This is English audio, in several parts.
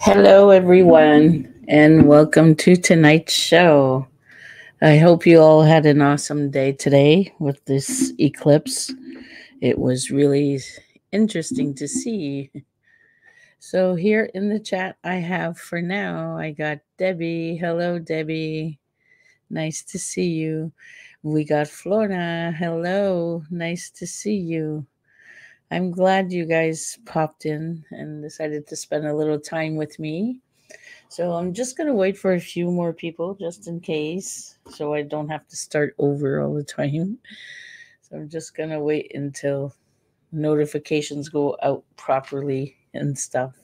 Hello, everyone, and welcome to tonight's show. I hope you all had an awesome day today with this eclipse. It was really interesting to see. So, here in the chat, I have for now, I got Debbie. Hello, Debbie. Nice to see you. We got Flora. Hello. Nice to see you. I'm glad you guys popped in and decided to spend a little time with me. So I'm just going to wait for a few more people just in case so I don't have to start over all the time. So I'm just going to wait until notifications go out properly and stuff.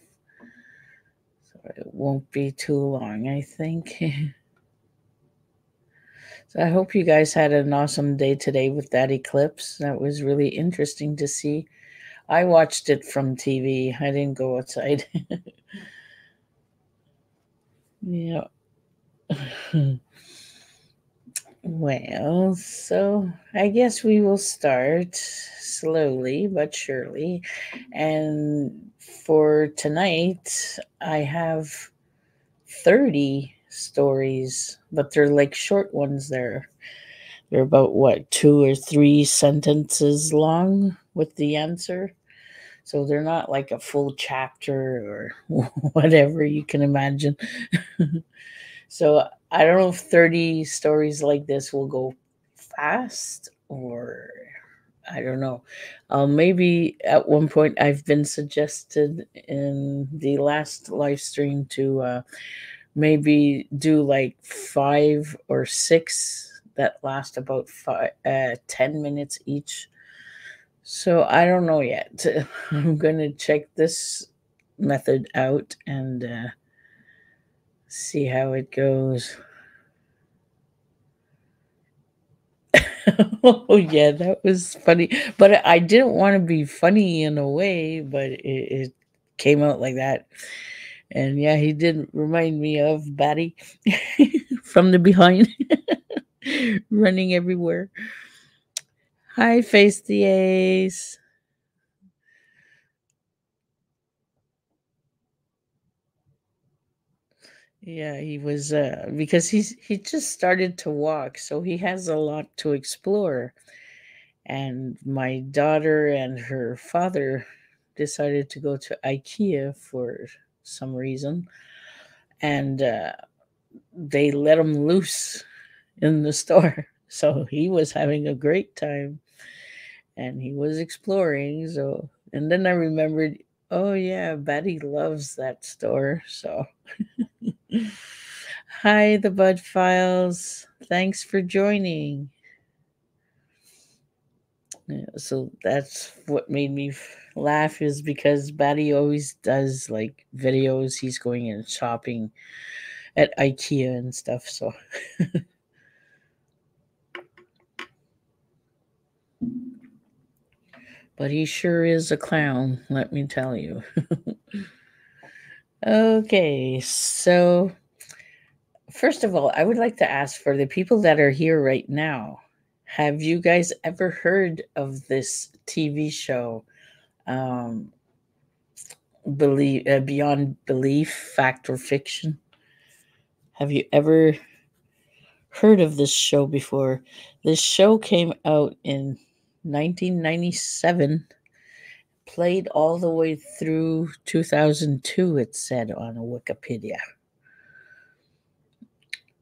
So it won't be too long, I think. so I hope you guys had an awesome day today with that eclipse. That was really interesting to see. I watched it from TV. I didn't go outside. yeah. well, so I guess we will start slowly but surely. And for tonight, I have 30 stories, but they're like short ones there. They're about what, two or three sentences long with the answer. So they're not like a full chapter or whatever you can imagine. so I don't know if 30 stories like this will go fast or I don't know. Uh, maybe at one point I've been suggested in the last live stream to uh, maybe do like five or six that last about five, uh, 10 minutes each so I don't know yet. I'm going to check this method out and uh, see how it goes. oh yeah, that was funny. But I didn't want to be funny in a way, but it, it came out like that. And yeah, he did remind me of Batty from the behind, running everywhere. Hi, Face the Ace. Yeah, he was uh because he's he just started to walk, so he has a lot to explore. And my daughter and her father decided to go to IKEA for some reason. And uh they let him loose in the store. So he was having a great time and he was exploring. So, and then I remembered, oh yeah, Betty loves that store. So, hi, the Bud Files. Thanks for joining. Yeah, so that's what made me laugh is because Batty always does like videos. He's going and shopping at IKEA and stuff. So. but he sure is a clown, let me tell you. okay, so first of all, I would like to ask for the people that are here right now have you guys ever heard of this TV show? Um, believe uh, beyond belief, fact or fiction. Have you ever heard of this show before? This show came out in 1997, played all the way through 2002, it said on Wikipedia.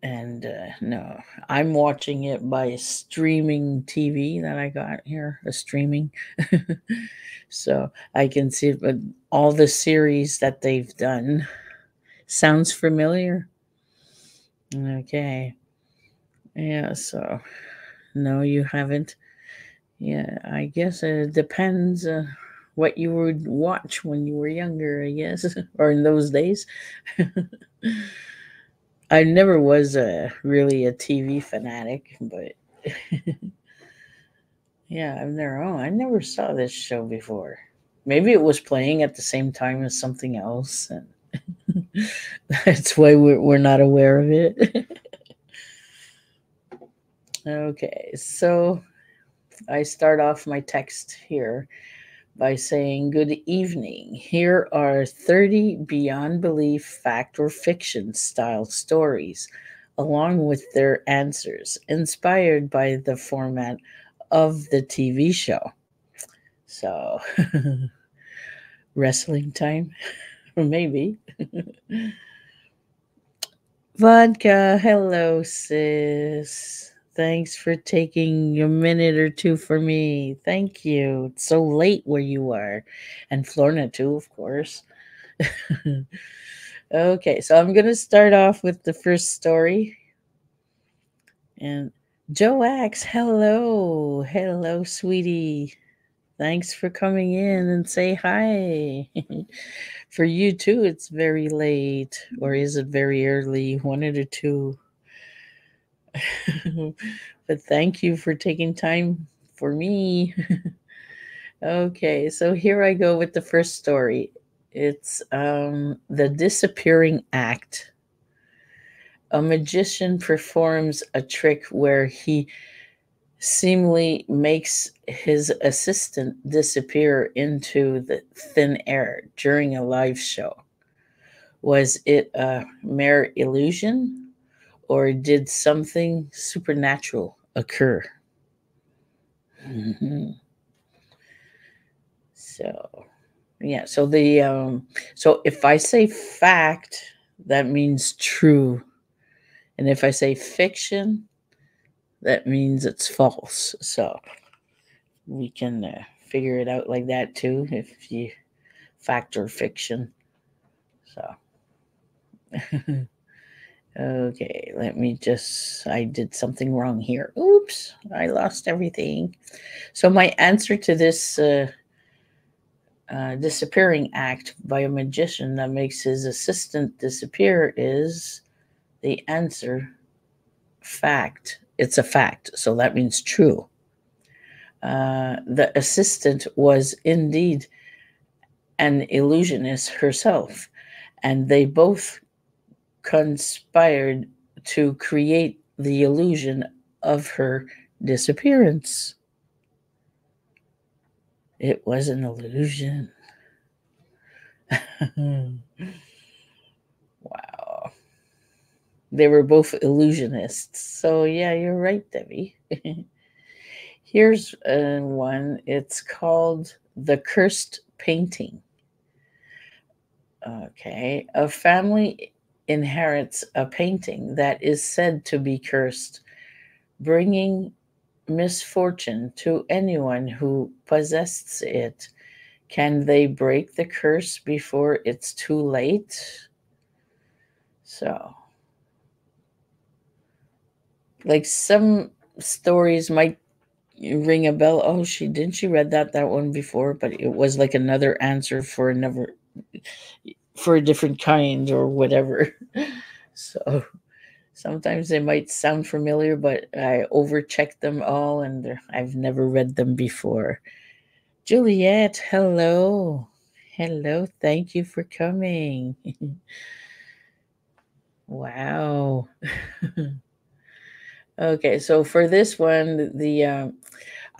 And uh, no, I'm watching it by streaming TV that I got here, a streaming. so I can see but all the series that they've done. Sounds familiar? Okay. Yeah, so no, you haven't. Yeah, I guess it depends uh, what you would watch when you were younger, I guess, or in those days. I never was a really a TV fanatic, but yeah, I've never. Oh, I never saw this show before. Maybe it was playing at the same time as something else, and that's why we're we're not aware of it. okay, so I start off my text here. by saying, Good evening. Here are 30 beyond belief fact or fiction style stories, along with their answers, inspired by the format of the TV show. So, wrestling time? Or maybe. Vodka, hello, sis. Thanks for taking a minute or two for me. Thank you. It's so late where you are. And Florna, too, of course. okay, so I'm going to start off with the first story. And Joe Axe, hello. Hello, sweetie. Thanks for coming in and say hi. for you, too, it's very late. Or is it very early? One or two. but thank you for taking time for me. okay, so here I go with the first story. It's um, The Disappearing Act. A magician performs a trick where he seemingly makes his assistant disappear into the thin air during a live show. Was it a mere illusion or did something supernatural occur? Mm-hmm. So, yeah. So the um, so if I say fact, that means true, and if I say fiction, that means it's false. So we can uh, figure it out like that too, if you factor fiction. So. Okay, let me just, I did something wrong here. Oops, I lost everything. So, my answer to this uh, uh, disappearing act by a magician that makes his assistant disappear is the answer fact. It's a fact, so that means true. Uh, the assistant was indeed an illusionist herself, and they both conspired to create the illusion of her disappearance. It was an illusion. wow. They were both illusionists. So, yeah, you're right, Debbie. Here's uh, one. It's called The Cursed Painting. Okay. A family inherits a painting that is said to be cursed, bringing misfortune to anyone who possesses it. Can they break the curse before it's too late? So, like some stories might ring a bell. Oh, she didn't she read that that one before, but it was like another answer for another for a different kind or whatever. So sometimes they might sound familiar, but I overchecked them all and I've never read them before. Juliet, hello. Hello. Thank you for coming. wow. okay, so for this one, the um,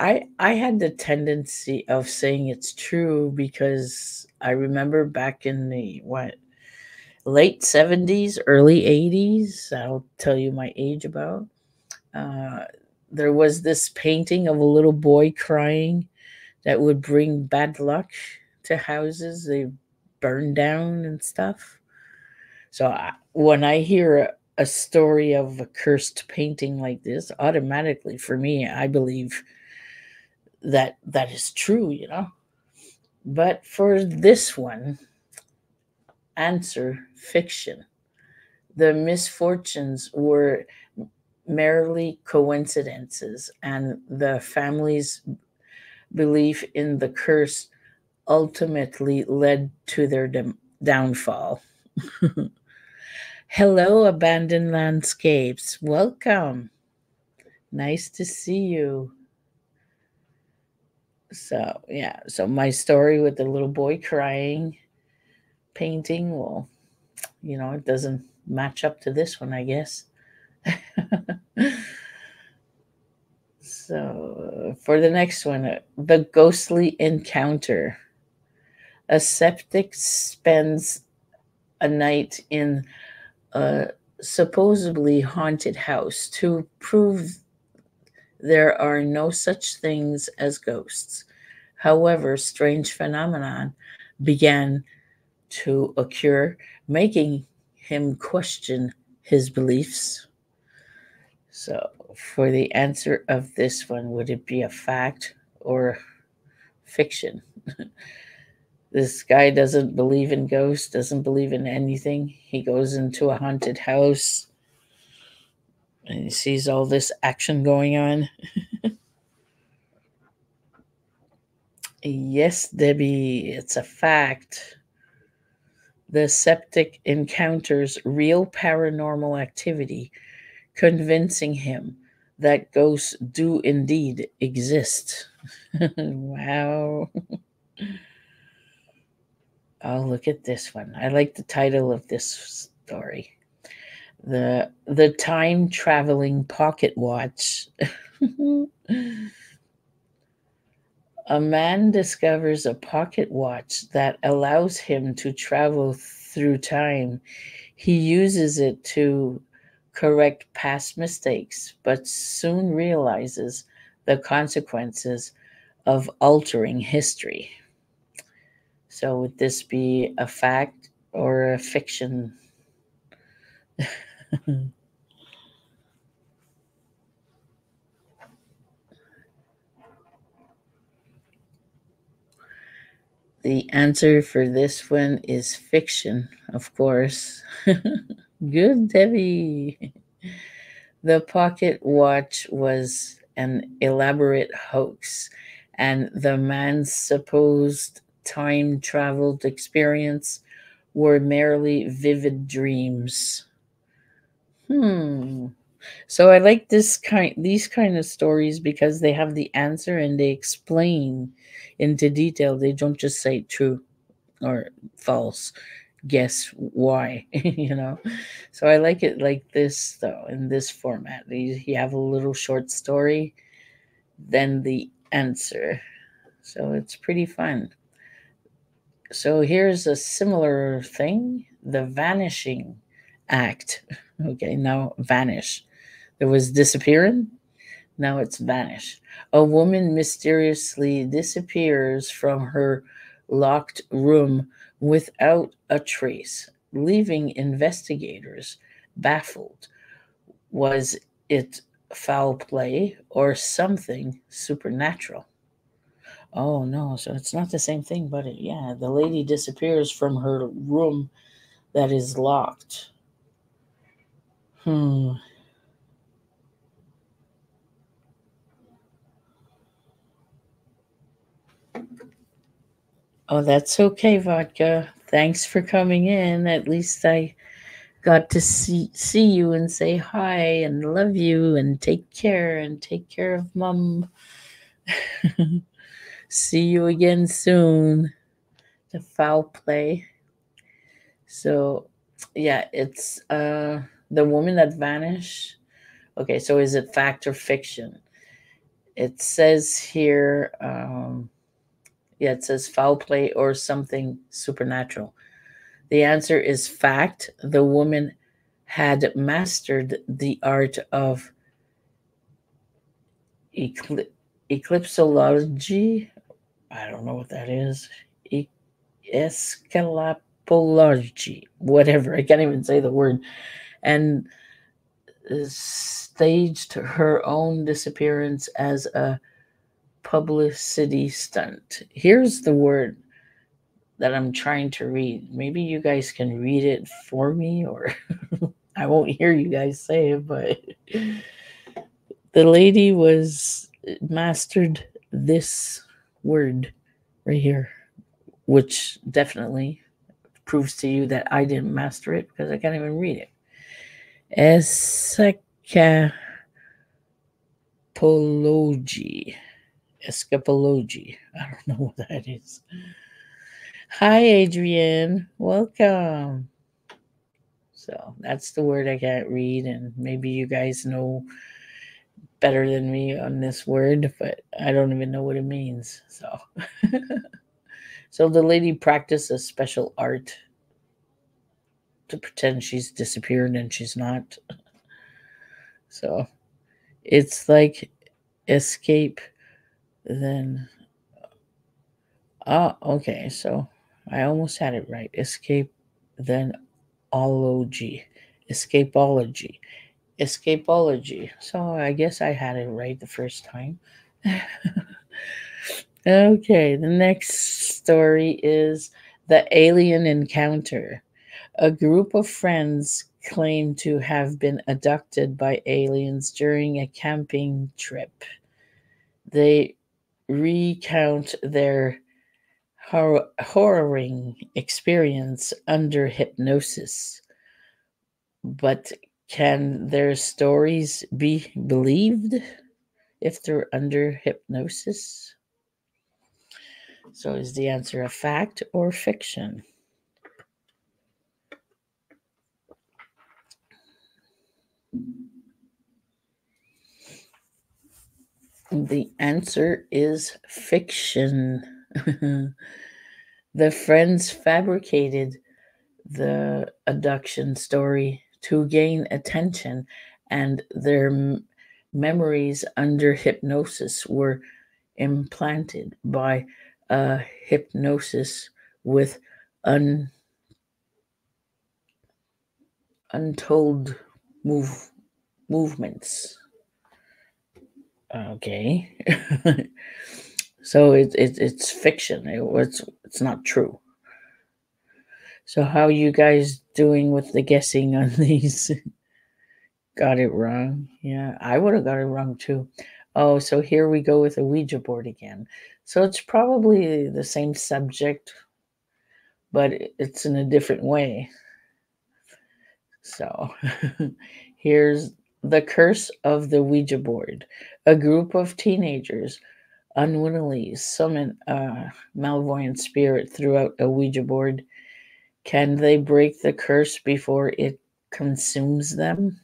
I I had the tendency of saying it's true because I remember back in the what late 70s, early 80s, I'll tell you my age about. Uh, there was this painting of a little boy crying that would bring bad luck to houses. They burn down and stuff. So I, when I hear a, a story of a cursed painting like this, automatically for me, I believe that that is true, you know. But for this one, answer fiction. The misfortunes were merely coincidences, and the family's belief in the curse ultimately led to their downfall. Hello, abandoned landscapes. Welcome. Nice to see you. So, yeah, so my story with the little boy crying, painting, well, you know, it doesn't match up to this one, I guess. so, for the next one, uh, the ghostly encounter. A septic spends a night in a supposedly haunted house to prove there are no such things as ghosts. However, strange phenomenon began to occur, making him question his beliefs. So, for the answer of this one, would it be a fact or fiction? this guy doesn't believe in ghosts, doesn't believe in anything. He goes into a haunted house and he sees all this action going on. yes, Debbie, it's a fact. The septic encounters real paranormal activity, convincing him that ghosts do indeed exist. wow. oh, look at this one. I like the title of this story. The the time traveling pocket watch. A man discovers a pocket watch that allows him to travel through time. He uses it to correct past mistakes, but soon realizes the consequences of altering history. So, would this be a fact or a fiction? The answer for this one is fiction, of course. Good, Debbie. The pocket watch was an elaborate hoax, and the man's supposed time traveled experience were merely vivid dreams. Hmm. So I like this kind these kind of stories because they have the answer and they explain into detail. They don't just say true or false. Guess why, you know. So I like it like this though, in this format. You have a little short story, then the answer. So it's pretty fun. So here's a similar thing the vanishing act. Okay, now vanish. There was disappearing, now it's vanish. A woman mysteriously disappears from her locked room without a trace, leaving investigators baffled. Was it foul play or something supernatural? Oh no, so it's not the same thing, but it, yeah, the lady disappears from her room that is locked. Hmm. Oh, that's okay, Vodka. Thanks for coming in. At least I got to see see you and say hi and love you and take care and take care of mom. see you again soon. The foul play. So yeah, it's uh the woman that vanished. Okay, so is it fact or fiction? It says here um yeah, it says foul play or something supernatural. The answer is fact. The woman had mastered the art of eclipse eclipsology. I don't know what that is. E- escalapology, whatever. I can't even say the word. And uh, staged her own disappearance as a publicity stunt. Here's the word that I'm trying to read. Maybe you guys can read it for me, or I won't hear you guys say it, but the lady was uh, mastered this word right here, which definitely proves to you that I didn't master it because I can't even read it. Escapology escapology. I don't know what that is. Hi, Adrian. Welcome. So that's the word I can't read, and maybe you guys know better than me on this word, but I don't even know what it means. So, so the lady practiced a special art to pretend she's disappeared and she's not. So, it's like escape, then. Ah, okay. So I almost had it right. Escape, then ology, escapology escapology. So I guess I had it right the first time. okay, the next story is The Alien Encounter. A group of friends claim to have been abducted by aliens during a camping trip. They recount their hor- horroring experience under hypnosis, but can their stories be believed if they're under hypnosis? So, is the answer a fact or fiction? The answer is fiction. the friends fabricated the abduction story to gain attention, and their m- memories under hypnosis were implanted by a hypnosis with un, untold move, movements. Okay. so it, it, it's fiction. It, it's, it's not true. So how you guys doing with the guessing on these? got it wrong. Yeah, I would have got it wrong too. Oh, so here we go with a Ouija board again. So it's probably the same subject, but it's in a different way. So here's the curse of the Ouija board. A group of teenagers unwittingly summon a malvoyant spirit throughout a Ouija board can they break the curse before it consumes them?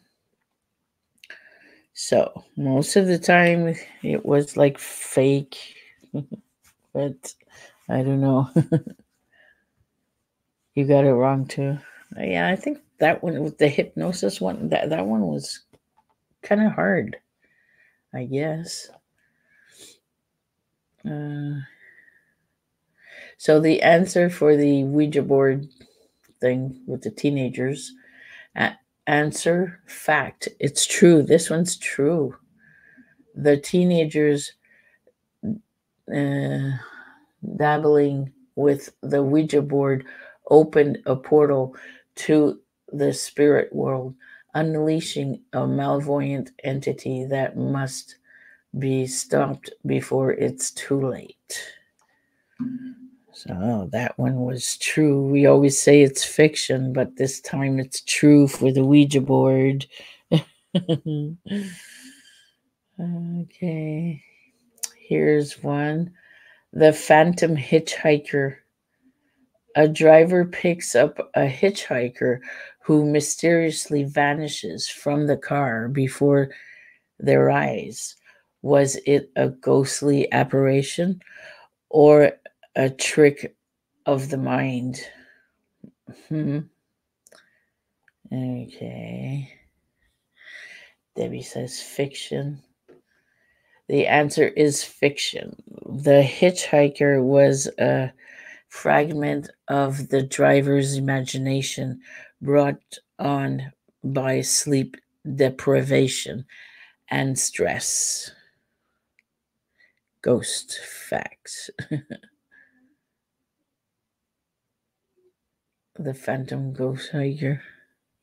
So, most of the time it was like fake, but I don't know. you got it wrong too. Yeah, I think that one with the hypnosis one, that, that one was kind of hard, I guess. Uh, so the answer for the Ouija board thing with the teenagers. Answer fact. It's true. This one's true. The teenagers uh, dabbling with the Ouija board opened a portal to the spirit world, unleashing a malvoyant entity that must be stopped before it's too late. So that one was true. We always say it's fiction, but this time it's true for the Ouija board. okay. Here's one The Phantom Hitchhiker. A driver picks up a hitchhiker who mysteriously vanishes from the car before their eyes. Was it a ghostly apparition or a trick of the mind. Hmm. Okay. Debbie says fiction. The answer is fiction. The hitchhiker was a fragment of the driver's imagination brought on by sleep deprivation and stress. Ghost facts. the Phantom Ghost Hiker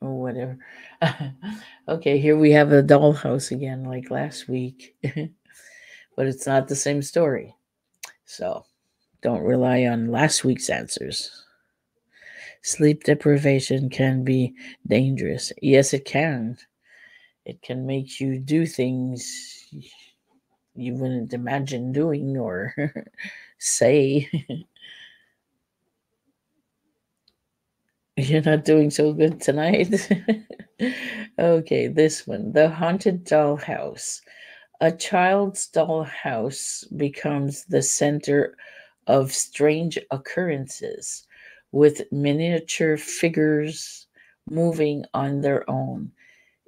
or whatever. okay, here we have a dollhouse again, like last week, but it's not the same story. So don't rely on last week's answers. Sleep deprivation can be dangerous. Yes, it can. It can make you do things you wouldn't imagine doing or say. You're not doing so good tonight. okay, this one The Haunted Doll House. A child's dollhouse becomes the center of strange occurrences with miniature figures moving on their own.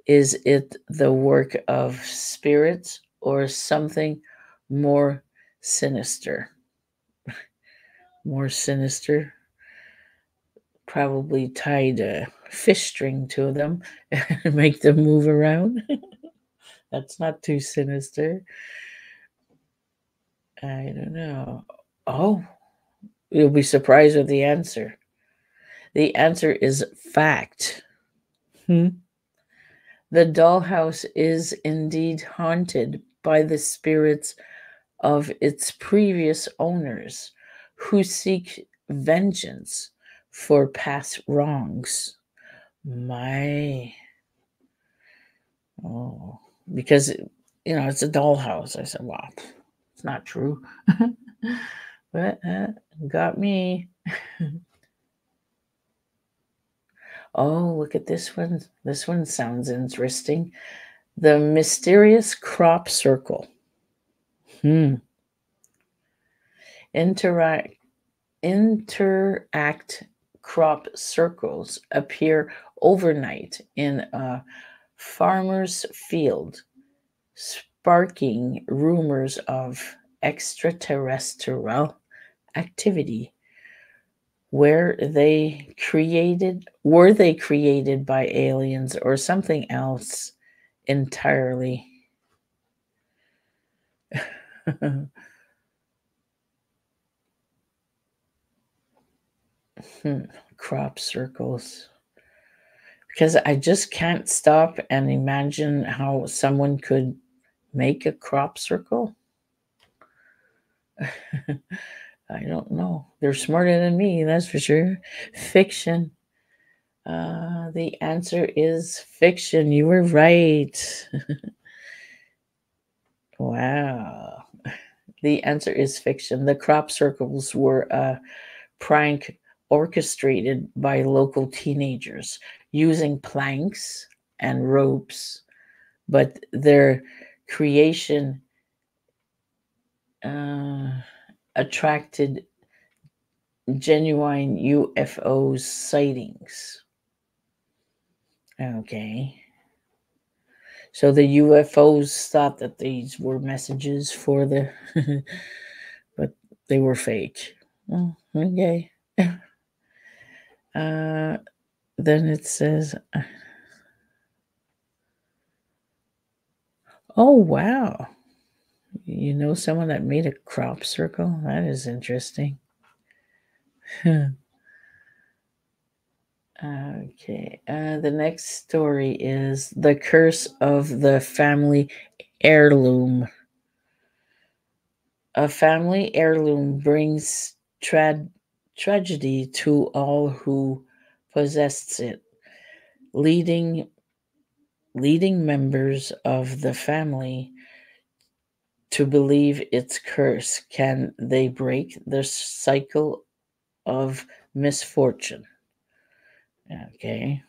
Is it the work of spirits or something more sinister? more sinister? Probably tied a fish string to them and make them move around. That's not too sinister. I don't know. Oh, you'll be surprised with the answer. The answer is fact. Hmm? The dollhouse is indeed haunted by the spirits of its previous owners who seek vengeance for past wrongs. My. Oh because you know it's a dollhouse. I said, "Well, it's not true," but got me. oh, look at this one. This one sounds interesting. The mysterious crop circle. Hmm. Interact interact crop circles appear overnight in a farmer's field, sparking rumors of extraterrestrial activity. Where they created were they created by aliens or something else entirely? hmm, crop circles because I just can't stop and imagine how someone could make a crop circle. I don't know. They're smarter than me, that's for sure. Fiction. Uh, the answer is fiction. You were right. wow. The answer is fiction. The crop circles were a prank orchestrated by local teenagers using planks and ropes, but their creation uh, attracted genuine UFO sightings. Okay. So the UFOs thought that these were messages for the, but they were fake. Oh, okay. Uh, then it says, oh, wow. You know someone that made a crop circle? That is interesting. okay. Uh, the next story is The Curse of the Family Heirloom. A family heirloom brings tra- tragedy to all who possessed it, leading leading members of the family to believe its curse. Can they break the cycle of misfortune? Okay,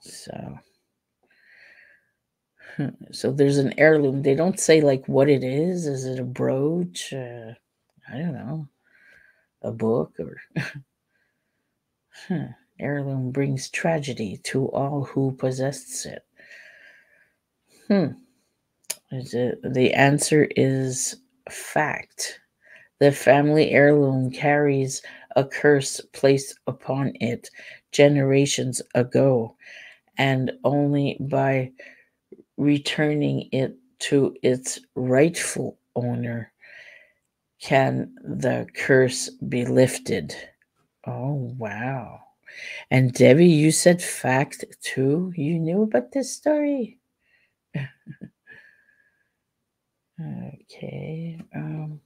so so there's an heirloom. They don't say like what it is. Is it a brooch? Uh, I don't know, a book or. huh heirloom brings tragedy to all who possess it? Hmm. The answer is fact. The family heirloom carries a curse placed upon it generations ago, and only by returning it to its rightful owner can the curse be lifted. Oh, wow. And Debbie, you said fact too. You knew about this story. okay. Um,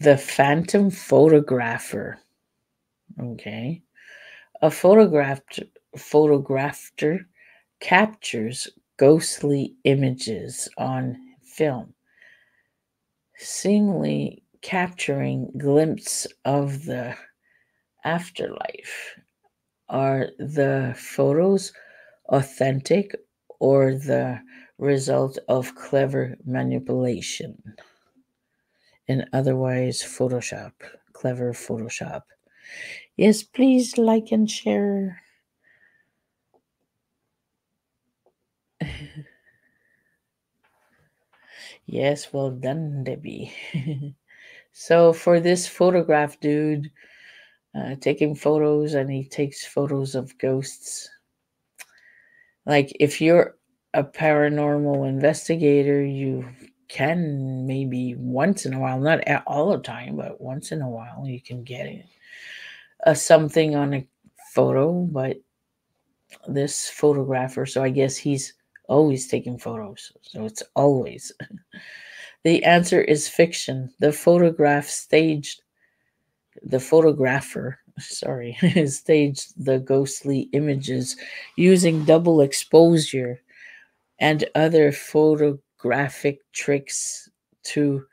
the Phantom Photographer. Okay. A photographed photographer captures ghostly images on film, seemingly capturing glimpse of the afterlife. Are the photos authentic or the result of clever manipulation. And otherwise, Photoshop, clever Photoshop. Yes, please like and share. yes, well done, Debbie. so, for this photograph dude, uh, taking photos and he takes photos of ghosts. Like, if you're a paranormal investigator, you can maybe once in a while, not at all the time, but once in a while, you can get it, a something on a photo. But this photographer, so I guess he's always taking photos. So it's always. the answer is fiction. The photograph staged, the photographer, sorry, staged the ghostly images using double exposure and other photographic tricks to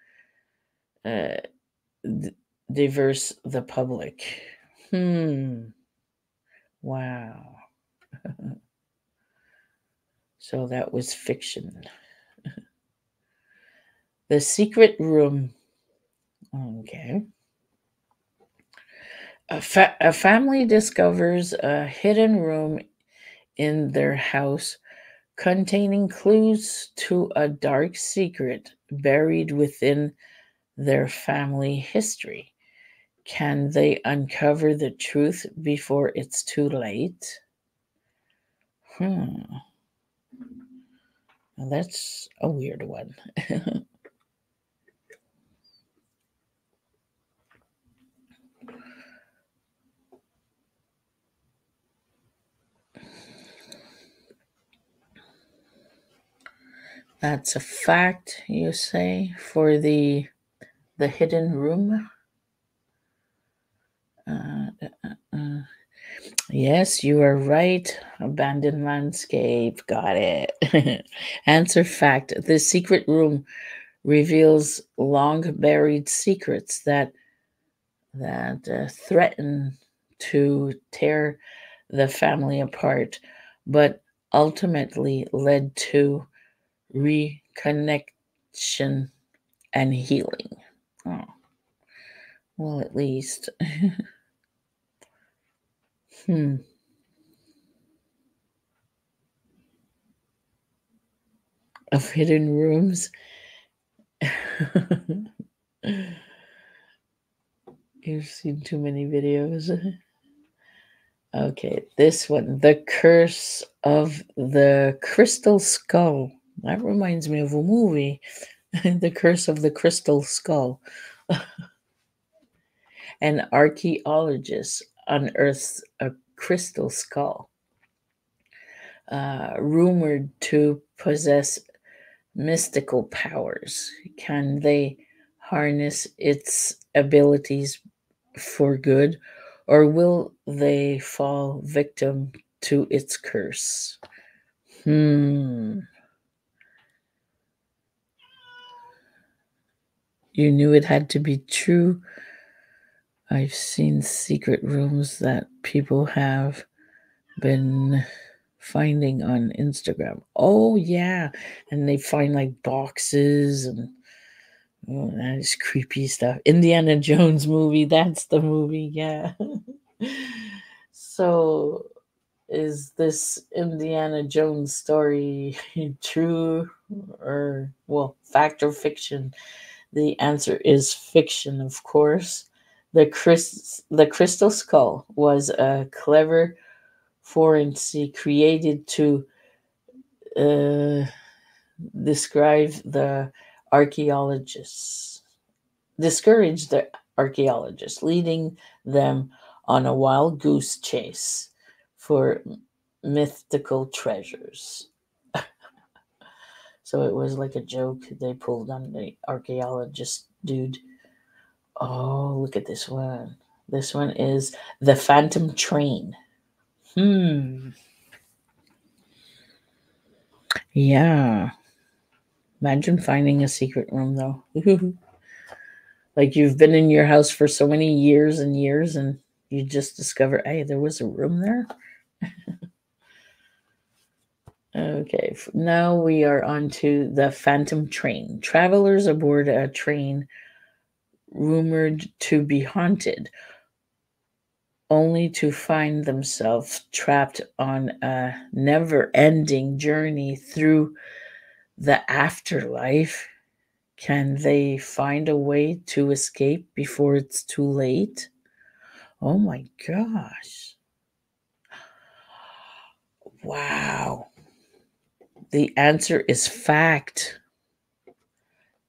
uh, d- diverse the public. Hmm. Wow. so that was fiction. the secret room. Okay. A, fa- a family discovers a hidden room in their house containing clues to a dark secret buried within their family history. Can they uncover the truth before it's too late? Hmm. Well, that's a weird one. That's a fact, you say, for the the hidden room. Uh, uh, uh, yes, you are right. Abandoned landscape. Got it. Answer fact. The secret room reveals long buried secrets that that uh, threaten to tear the family apart, but ultimately led to reconnection and healing. Oh, well, at least. hmm. Of hidden rooms. You've seen too many videos. okay, this one The Curse of the Crystal Skull. That reminds me of a movie, The Curse of the Crystal Skull. An archaeologist unearths a crystal skull, uh, rumored to possess mystical powers. Can they harness its abilities for good, or will they fall victim to its curse? Hmm. You knew it had to be true. I've seen secret rooms that people have been finding on Instagram. Oh, yeah. And they find like boxes and oh, that is creepy stuff. Indiana Jones movie. That's the movie. Yeah. so is this Indiana Jones story true or, well, fact or fiction? The answer is fiction, of course. The, Chris, the crystal skull was a clever forency created to uh, describe the archaeologists, discourage the archaeologists, leading them on a wild goose chase for mythical treasures. So it was like a joke they pulled on the archaeologist dude. Oh, look at this one. This one is The Phantom Train. Hmm. Yeah. Imagine finding a secret room though. like you've been in your house for so many years and years and you just discover, hey, there was a room there. Okay, now we are on to the Phantom Train. Travelers aboard a train rumored to be haunted, only to find themselves trapped on a never ending journey through the afterlife. Can they find a way to escape before it's too late? Oh my gosh. Wow. The answer is fact.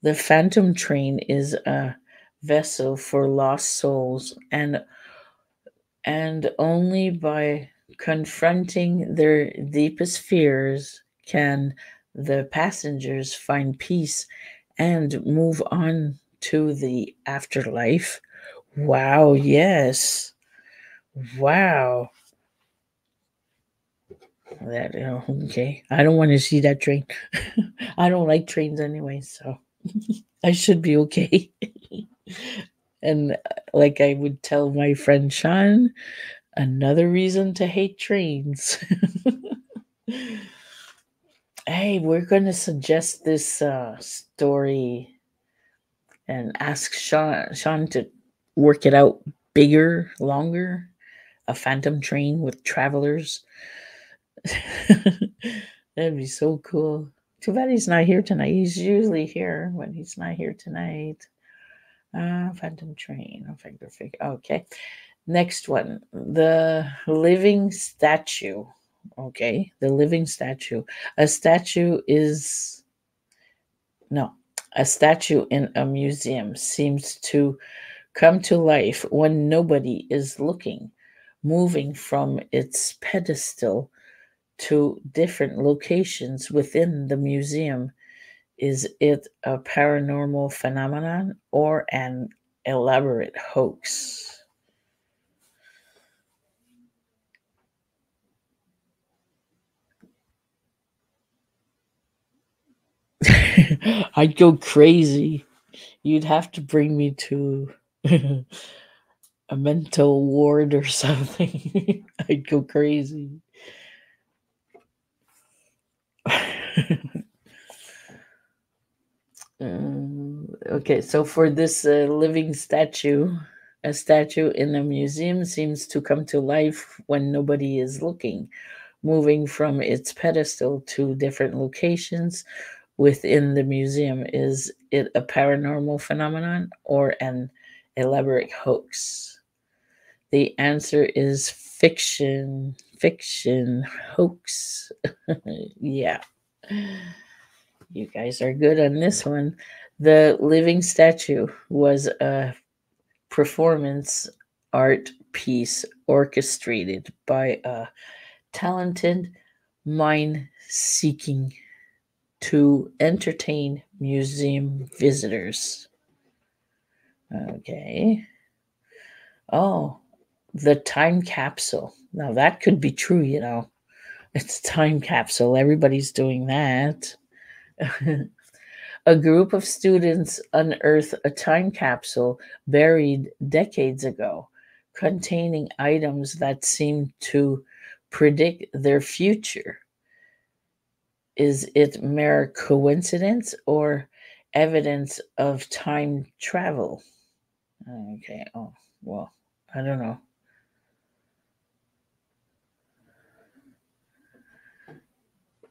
The Phantom Train is a vessel for lost souls and and only by confronting their deepest fears can the passengers find peace and move on to the afterlife. Wow, yes. Wow. That okay. I don't want to see that train. I don't like trains anyway, so I should be okay. and uh, like I would tell my friend Sean, another reason to hate trains. hey, we're going to suggest this uh, story and ask Sean, Sean to work it out bigger, longer. A phantom train with travelers. That'd be so cool. Too bad he's not here tonight. He's usually here when he's not here tonight. Uh, phantom train. Figure. Okay. Next one. The living statue. Okay. The living statue. A statue is. No. A statue in a museum seems to come to life when nobody is looking, moving from its pedestal to different locations within the museum. Is it a paranormal phenomenon or an elaborate hoax? I'd go crazy. You'd have to bring me to a mental ward or something. I'd go crazy. Um, okay, so for this uh, living statue, a statue in a museum seems to come to life when nobody is looking, moving from its pedestal to different locations within the museum. Is it a paranormal phenomenon or an elaborate hoax? The answer is fiction, fiction, hoax. yeah. You guys are good on this one. The living statue was a performance art piece orchestrated by a talented mind seeking to entertain museum visitors. Okay. Oh, the time capsule. Now that could be true, you know. It's time capsule. Everybody's doing that. a group of students unearthed a time capsule buried decades ago containing items that seem to predict their future. Is it mere coincidence or evidence of time travel? Okay. Oh, well, I don't know.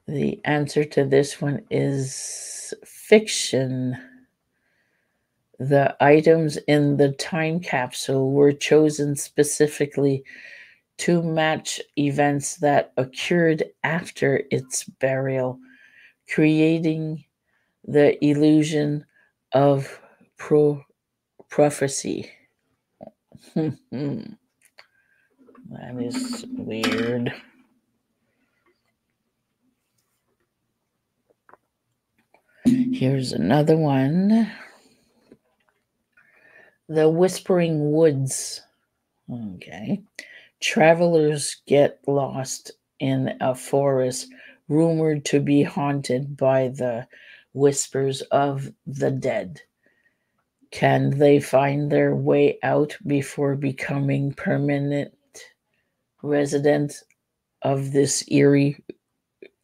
The answer to this one is fiction. The items in the time capsule were chosen specifically to match events that occurred after its burial, creating the illusion of pro- prophecy. Hmm. that is weird. Here's another one. The Whispering Woods. Okay. Travelers get lost in a forest rumored to be haunted by the whispers of the dead. Can they find their way out before becoming permanent residents of this eerie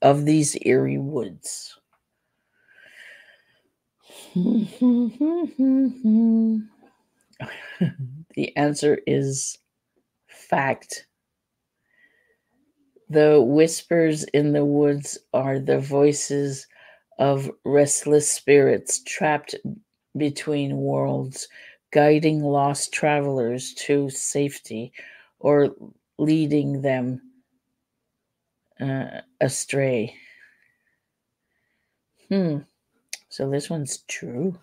of these eerie woods? the answer is fact. The whispers in the woods are the voices of restless spirits trapped between worlds, guiding lost travelers to safety or leading them uh, astray. Hmm. So this one's true.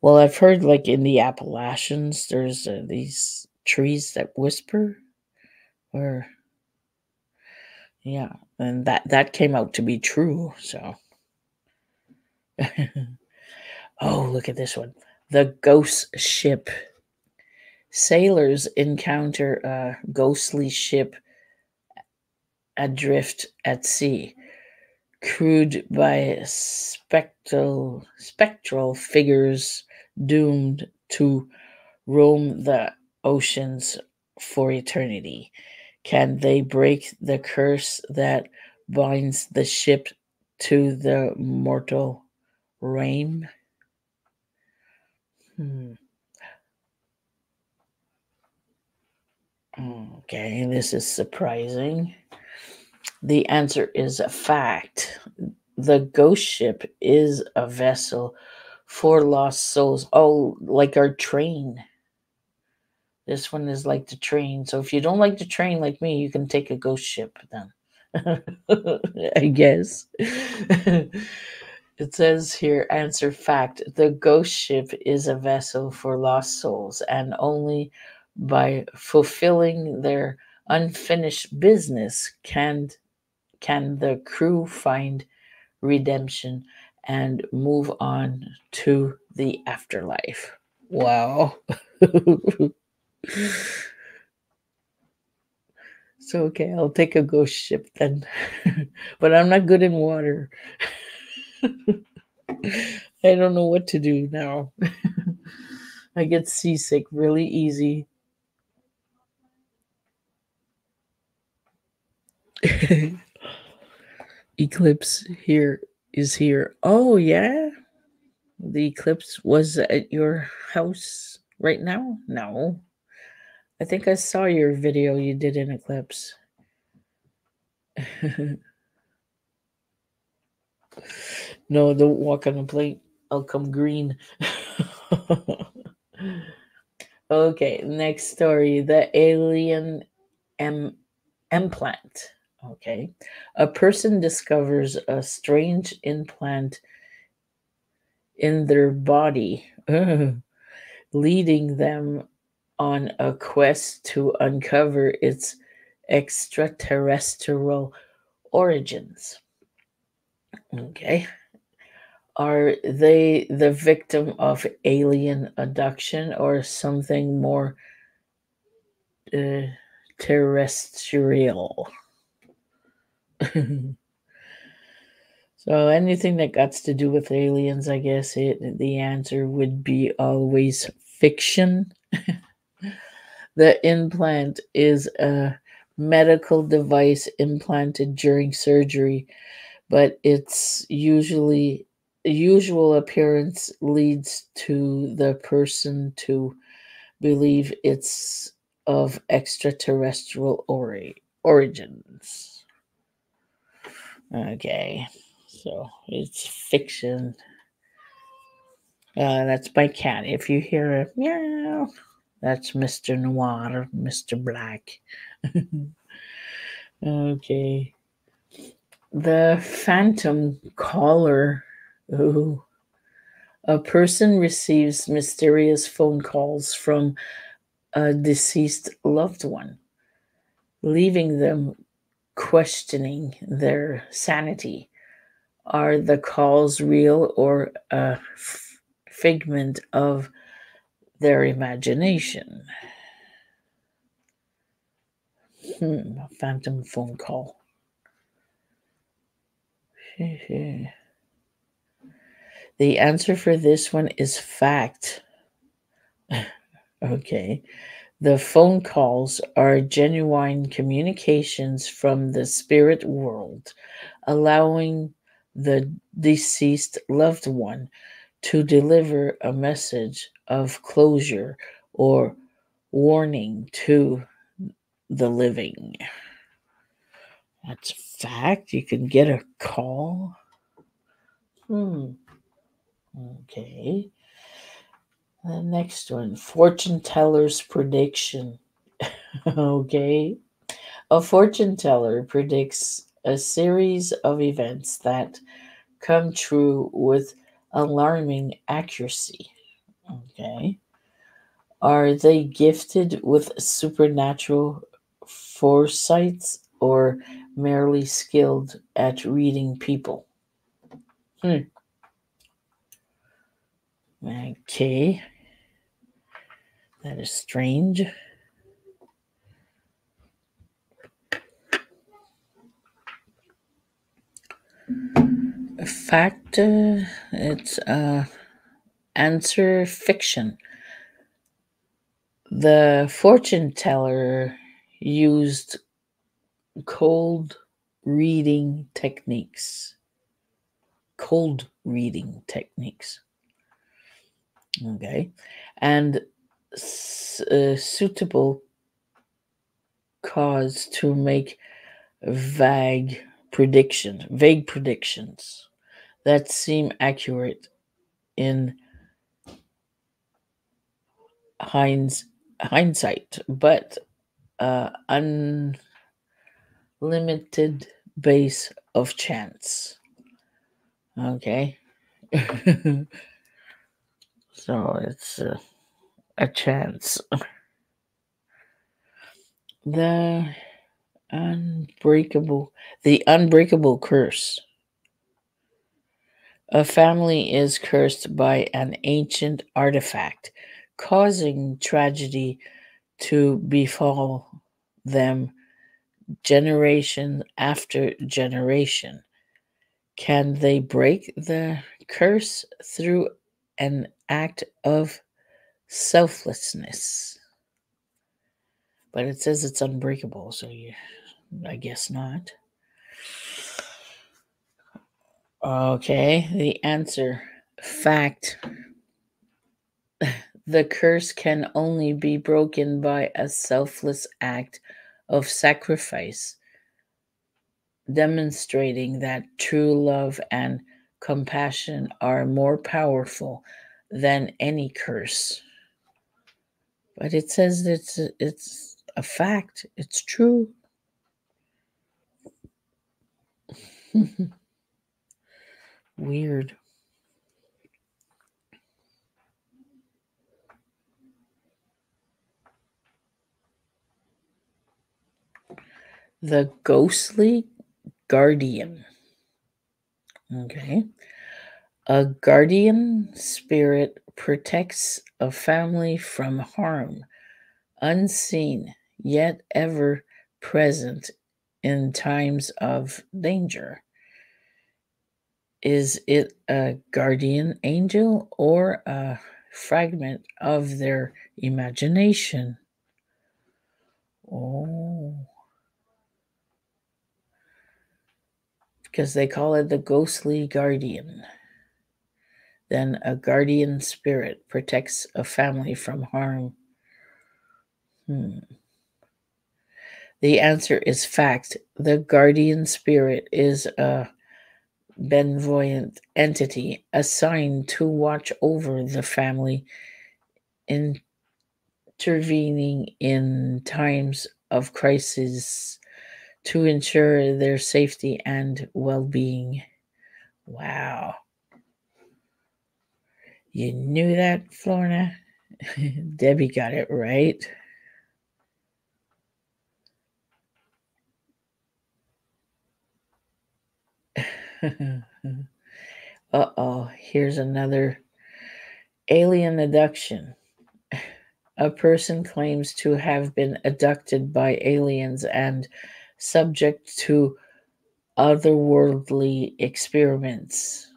Well, I've heard like in the Appalachians, there's uh, these trees that whisper, or yeah, and that that came out to be true. So, oh, look at this one, the ghost ship. Sailors encounter a ghostly ship adrift at sea crewed by spectral spectral figures doomed to roam the oceans for eternity. Can they break the curse that binds the ship to the mortal realm? Hmm. Okay, this is surprising. The answer is a fact. The ghost ship is a vessel for lost souls. Oh, like our train. This one is like the train. So if you don't like the train like me, you can take a ghost ship then. I guess. it says here answer fact the ghost ship is a vessel for lost souls, and only by fulfilling their unfinished business can can the crew find redemption and move on to the afterlife. Wow. so okay, I'll take a ghost ship then. but I'm not good in water. I don't know what to do now. I get seasick really easy. Eclipse here is here. Oh, yeah. The eclipse was at your house right now? No. I think I saw your video you did in eclipse. no, don't walk on a plate. I'll come green. okay, next story. The alien implant. Okay. A person discovers a strange implant in their body, leading them on a quest to uncover its extraterrestrial origins. Okay. Are they the victim of alien abduction or something more uh, terrestrial? so anything that got to do with aliens, I guess it the answer would be always fiction. the implant is a medical device implanted during surgery, but its usually usual appearance leads to the person to believe it's of extraterrestrial ori- origins. Okay, so it's fiction. Uh, that's my cat. If you hear a meow, that's Mr. Noir, Mr. Black. okay. The phantom caller. Ooh. A person receives mysterious phone calls from a deceased loved one, leaving them questioning their sanity. Are the calls real or a f- figment of their imagination? Hmm, phantom phone call. the answer for this one is fact. okay. The phone calls are genuine communications from the spirit world, allowing the deceased loved one to deliver a message of closure or warning to the living. That's a fact. You can get a call. Hmm. Okay. The next one fortune teller's prediction. okay. A fortune teller predicts a series of events that come true with alarming accuracy. Okay. Are they gifted with supernatural foresights or merely skilled at reading people? Hmm. Okay. That is strange. Fact, uh, it's uh, answer fiction. The fortune teller used cold reading techniques. Cold reading techniques. Okay. And uh, suitable cause to make vague predictions, vague predictions that seem accurate in hinds, hindsight, but uh, unlimited base of chance. Okay. so it's uh, a chance. The unbreakable, the unbreakable curse. A family is cursed by an ancient artifact, causing tragedy to befall them generation after generation. Can they break the curse through an act of selflessness? But it says it's unbreakable, so you, I guess not. Okay, the answer fact. The curse can only be broken by a selfless act of sacrifice, demonstrating that true love and compassion are more powerful than any curse. But it says it's it's a fact. It's true. Weird. The ghostly guardian. Okay. A guardian spirit protects a family from harm, unseen yet ever present in times of danger. Is it a guardian angel or a fragment of their imagination? Oh. Because they call it the ghostly guardian. Then a guardian spirit protects a family from harm. Hmm. The answer is fact. The guardian spirit is a benevolent entity assigned to watch over the family, intervening in times of crisis to ensure their safety and well being. Wow. You knew that, Florna? Debbie got it right. uh oh, here's another alien abduction. A person claims to have been abducted by aliens and subject to otherworldly experiments.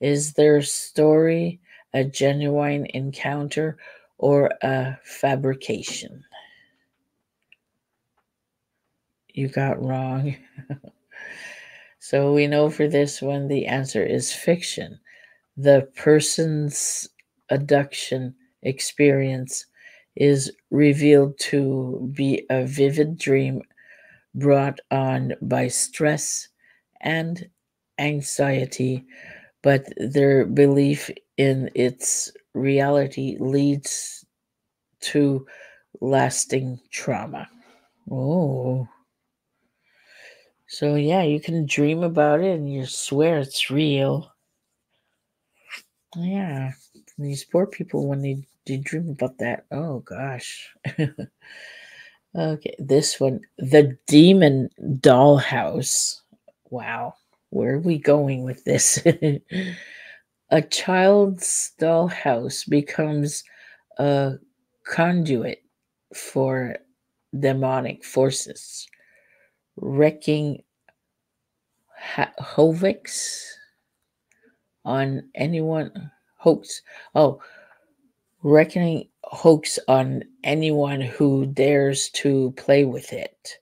Is their story a genuine encounter or a fabrication? you got wrong. so we know for this one the answer is fiction. The person's abduction experience is revealed to be a vivid dream brought on by stress and anxiety, but their belief in its reality leads to lasting trauma. Oh. So, yeah, you can dream about it and you swear it's real. Yeah, these poor people, when they, they dream about that, oh gosh. okay, this one The Demon Dollhouse. Wow, where are we going with this? a child's dollhouse becomes a conduit for demonic forces, wrecking ha- on anyone hoax. Oh, reckoning hoax on anyone who dares to play with it.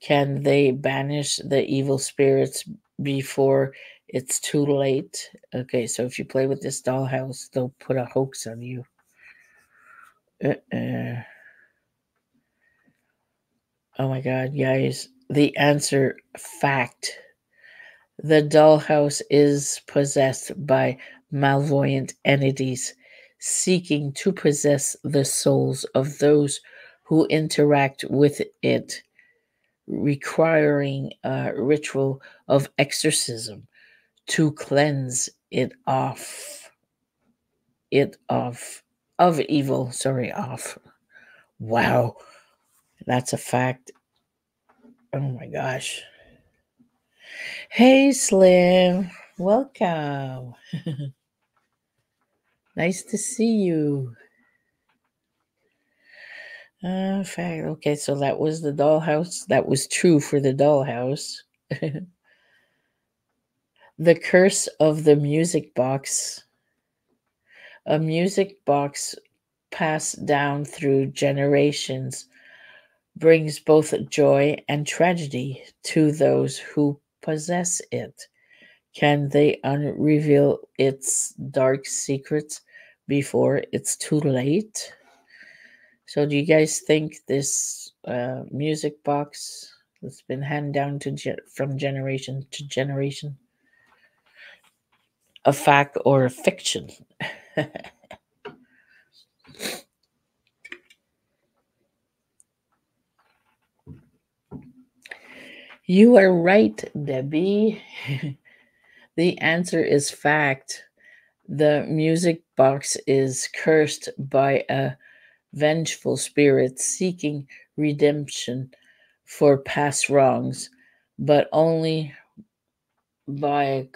Can they banish the evil spirits before it's too late? Okay, so if you play with this dollhouse, they'll put a hoax on you. Uh-uh. Oh my god, guys. The answer fact. The dollhouse is possessed by malvoyant entities seeking to possess the souls of those who interact with it, requiring a ritual of exorcism to cleanse it off it of of evil sorry off. Wow that's a fact. Oh my gosh. Hey slim welcome. Nice to see you. Uh fact okay so that was the dollhouse that was true for the dollhouse the curse of the music box a music box passed down through generations brings both joy and tragedy to those who possess it. Can they unreveal its dark secrets before it's too late? So, do you guys think this uh, music box that's been handed down to ge- from generation to generation a fact or a fiction? you are right, Debbie. the answer is fact. The music box is cursed by a vengeful spirit seeking redemption for past wrongs, but only by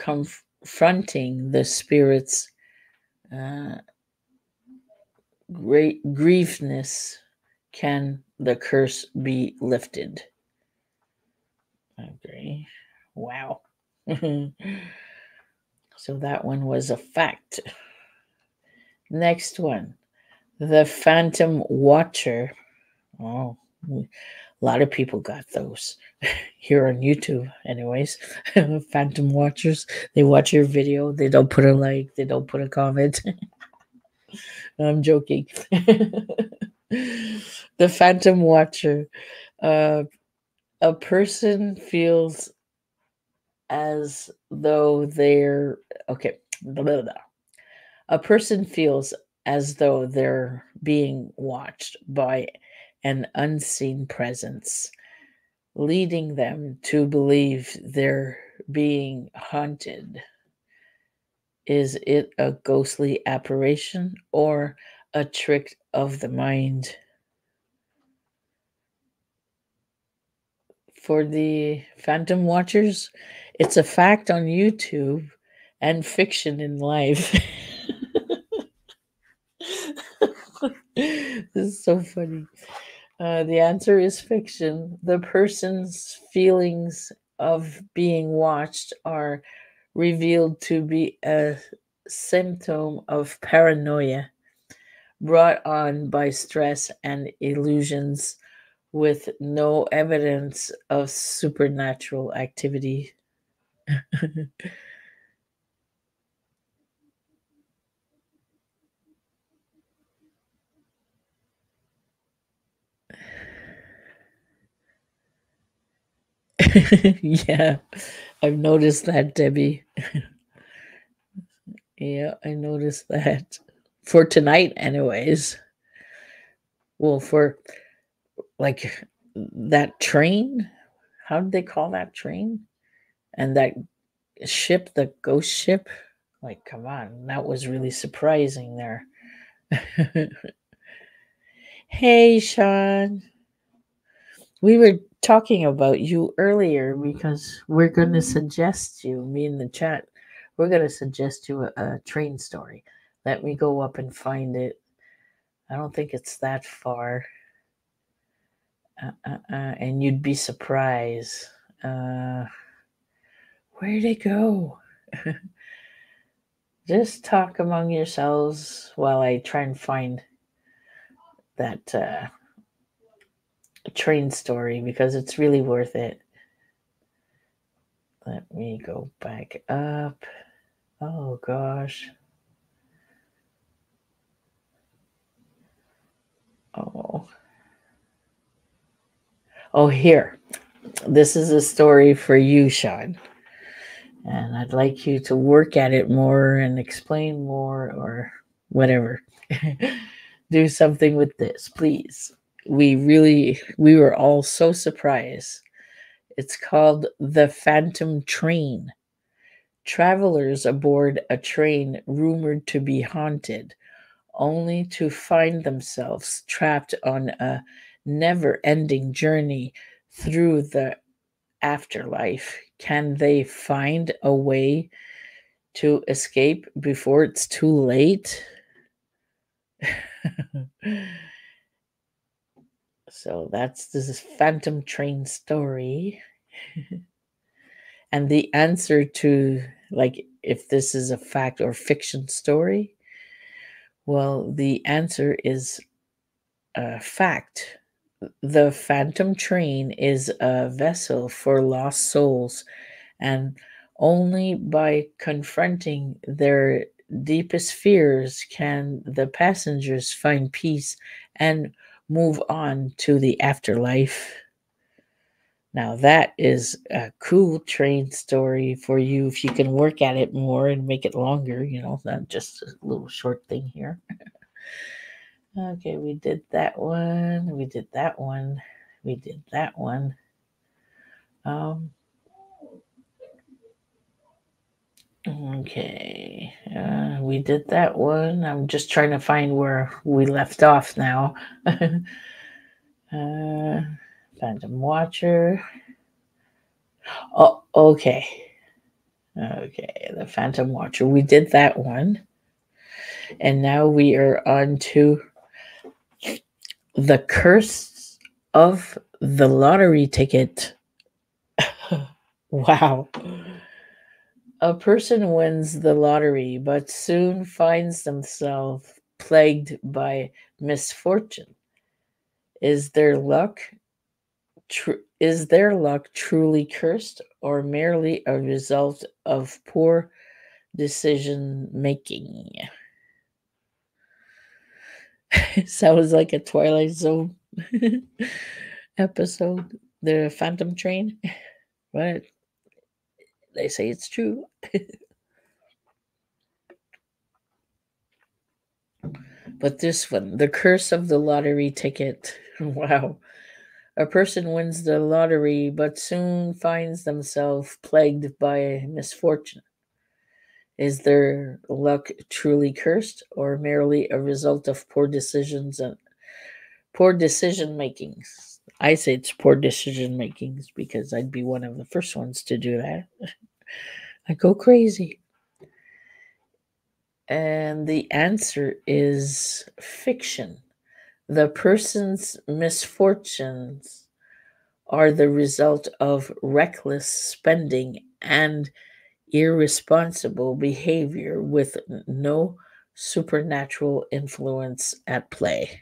confronting the spirit's uh, great grievedness can the curse be lifted. Agree. Wow. so that one was a fact. Next one. The Phantom Watcher. Oh, a lot of people got those here on YouTube, anyways. Phantom Watchers. They watch your video. They don't put a like. They don't put a comment. I'm joking. the Phantom Watcher. Uh, a person feels as though they're okay. Blah, blah, blah. A person feels as though they're being watched by an unseen presence, leading them to believe they're being haunted. Is it a ghostly apparition or a trick of the mind? For the Phantom Watchers, it's a fact on YouTube and fiction in life. this is so funny. Uh, the answer is fiction. The person's feelings of being watched are revealed to be a symptom of paranoia brought on by stress and illusions with no evidence of supernatural activity. yeah, I've noticed that, Debbie. yeah, I noticed that. For tonight, anyways. Well, for like that train, how did they call that train? And that ship, the ghost ship? Like, come on, that was really surprising there. hey, Sean. We were talking about you earlier because we're going to suggest you, me in the chat, we're going to suggest you a, a, train story. Let me go up and find it. I don't think it's that far. Uh, uh, uh, and you'd be surprised. Uh, where'd it go? Just talk among yourselves while I try and find that uh, train story because it's really worth it. Let me go back up. Oh gosh. Oh. Oh, here. This is a story for you, Sean. And I'd like you to work at it more and explain more or whatever. Do something with this, please we really we were all so surprised. It's called the Phantom Train. Travelers aboard a train rumored to be haunted, only to find themselves trapped on a never ending journey through the afterlife. Can they find a way to escape before it's too late? So that's this is Phantom Train story. and the answer to like if this is a fact or fiction story, well, the answer is a fact. The Phantom Train is a vessel for lost souls, and only by confronting their deepest fears can the passengers find peace and move on to the afterlife. Now, that is a cool train story for you if you can work at it more and make it longer, you know, not just a little short thing here. okay, we did that one. We did that one. We did that one. Um, okay, uh, we did that one. I'm just trying to find where we left off now. Uh, Phantom Watcher. Oh, okay. Okay, the Phantom Watcher. We did that one. And now we are on to the curse of the lottery ticket. wow. A person wins the lottery, but soon finds themselves plagued by misfortune. Is their luck tr- is their luck truly cursed or merely a result of poor decision making? Sounds like a Twilight Zone episode. The Phantom Train. What? They say it's true. but this one, the curse of the lottery ticket. Wow. A person wins the lottery but soon finds themselves plagued by misfortune. Is their luck truly cursed or merely a result of poor decisions and poor decision makings? I say it's poor decision makings because I'd be one of the first ones to do that. I go crazy. And the answer is fiction. The person's misfortunes are the result of reckless spending and irresponsible behavior with no supernatural influence at play.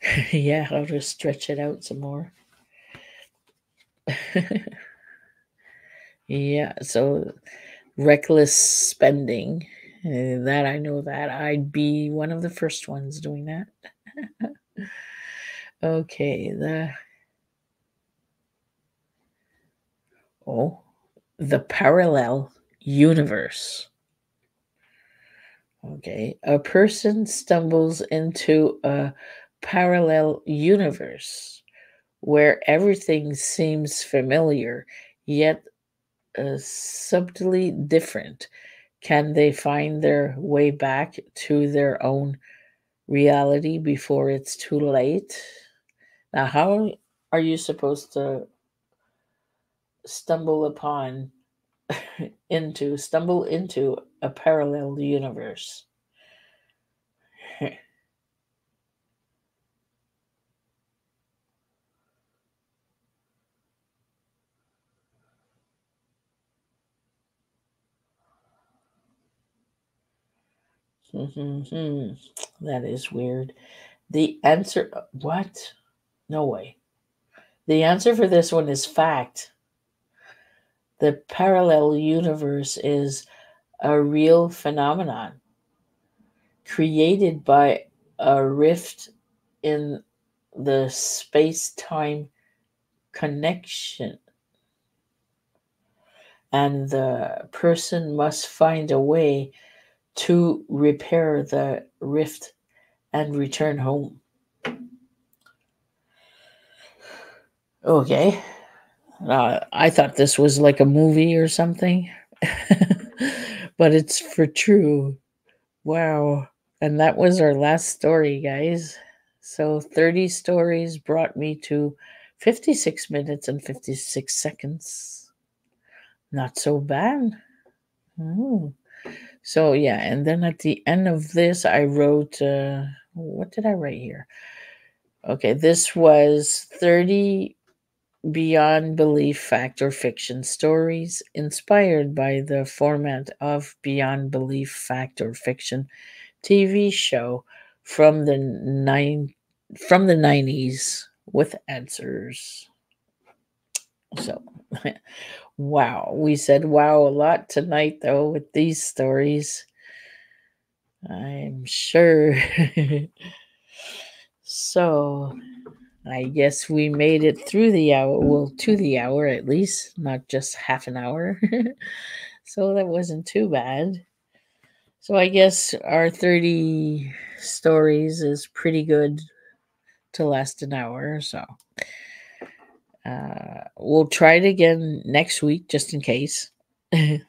yeah, I'll just stretch it out some more. yeah, so reckless spending. Uh, that I know that I'd be one of the first ones doing that. okay, the oh, the parallel universe. Okay, a person stumbles into a parallel universe where everything seems familiar, yet uh, subtly different. Can they find their way back to their own reality before it's too late? Now, how are you supposed to stumble upon into stumble into a parallel universe? Mm-hmm. That is weird. The answer, what? No way. The answer for this one is fact. The parallel universe is a real phenomenon created by a rift in the space time connection. And the person must find a way to repair the rift and return home. Okay. Uh, I thought this was like a movie or something, but it's for true. Wow. And that was our last story, guys. So 30 stories brought me to 56 minutes and 56 seconds. Not so bad. Ooh. So yeah, and then at the end of this, I wrote, uh, what did I write here? Okay, this was 30 beyond belief fact or fiction stories inspired by the format of beyond belief fact or fiction TV show from the nine from the 90s with answers. So Wow. We said wow a lot tonight, though, with these stories. I'm sure. so, I guess we made it through the hour, well, to the hour at least, not just half an hour. so, that wasn't too bad. So, I guess our 30 stories is pretty good to last an hour. Or so, uh, we'll try it again next week just in case. yeah,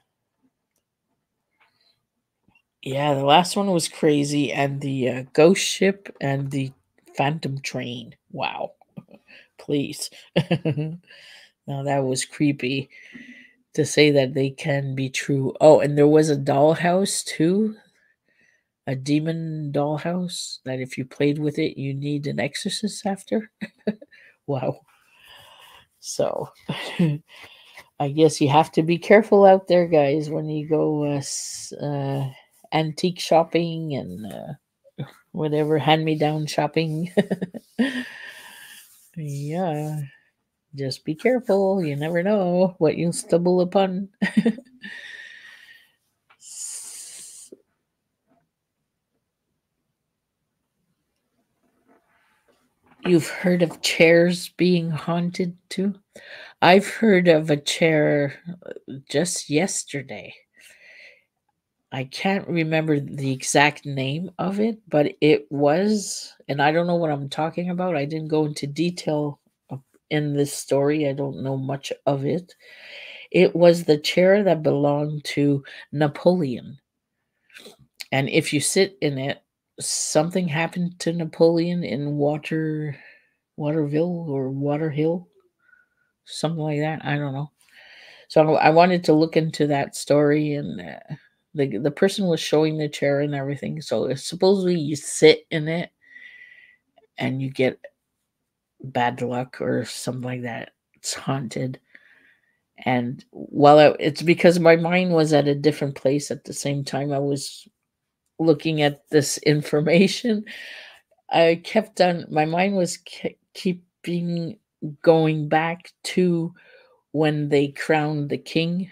the last one was crazy, and the uh, ghost ship and the phantom train. Wow. Please. now that was creepy to say that they can be true. Oh, and there was a dollhouse too. A demon dollhouse that if you played with it, you need an exorcist after. wow. So I guess you have to be careful out there, guys, when you go uh, uh, antique shopping and uh, whatever hand me down shopping. yeah, just be careful. You never know what you'll stumble upon. You've heard of chairs being haunted too? I've heard of a chair uh, just yesterday. I can't remember the exact name of it, but it was, and I don't know what I'm talking about. I didn't go into detail in this story, I don't know much of it. It was the chair that belonged to Napoleon. And if you sit in it, something happened to Napoleon in Water Waterville or Waterhill, something like that. I don't know. So I wanted to look into that story, and uh, the the person was showing the chair and everything. So supposedly you sit in it, and you get bad luck or something like that. It's haunted. And while I, it's because my mind was at a different place at the same time, I was looking at this information, I kept on, my mind was ke- keeping going back to when they crowned the king,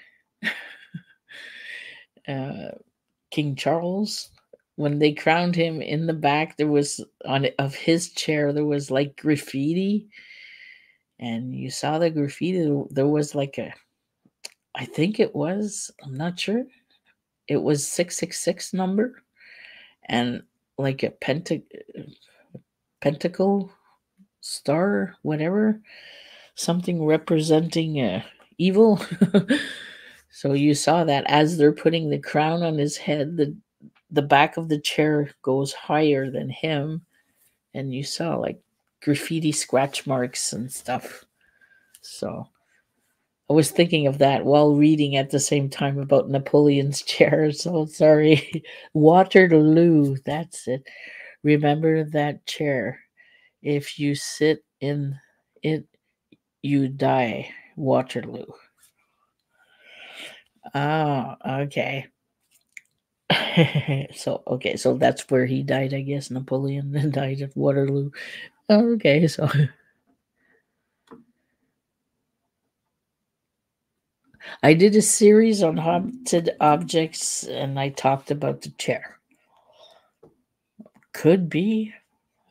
uh, King Charles. When they crowned him in the back, there was on of his chair there was like graffiti, and you saw the graffiti. There was like a, I think it was. I'm not sure. It was six six six number, and like a penta, pentacle star, whatever, something representing uh, evil. so you saw that as they're putting the crown on his head, the the back of the chair goes higher than him, and you saw like graffiti scratch marks and stuff. So I was thinking of that while reading at the same time about Napoleon's chair. So sorry. Waterloo, that's it. Remember that chair. If you sit in it, you die. Waterloo. Oh, okay. so okay, so that's where he died, I guess. Napoleon died at Waterloo. Okay, so I did a series on haunted objects and I talked about the chair. Could be.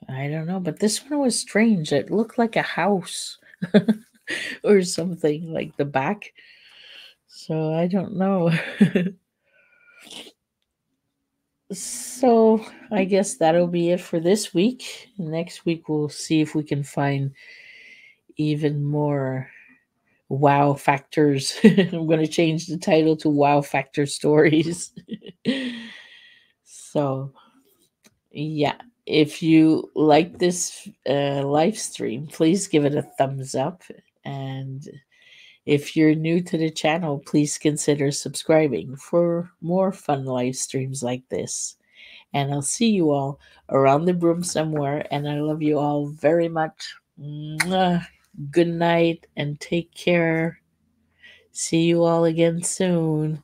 I don't know, but this one was strange. It looked like a house or something like the back. So I don't know. so I guess that'll be it for this week. Next week we'll see if we can find even more wow factors. I'm going to change the title to wow factor stories. so yeah, if you like this uh, live stream, please give it a thumbs up. And if you're new to the channel, please consider subscribing for more fun live streams like this. And I'll see you all around the broom somewhere. And I love you all very much. Good night and take care. See you all again soon.